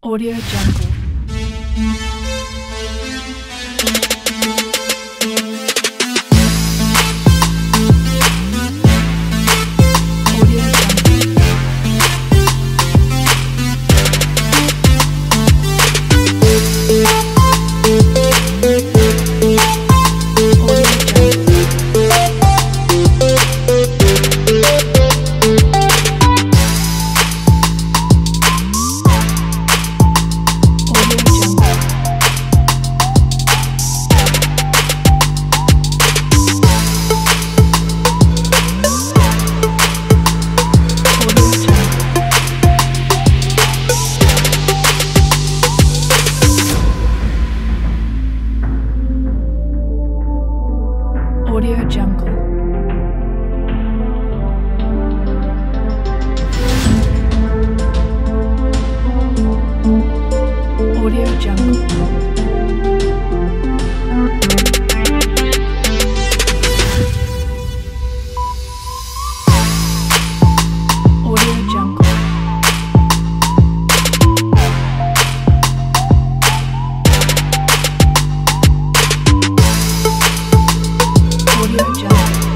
Audio Jungle. Audio Jungle. 嗯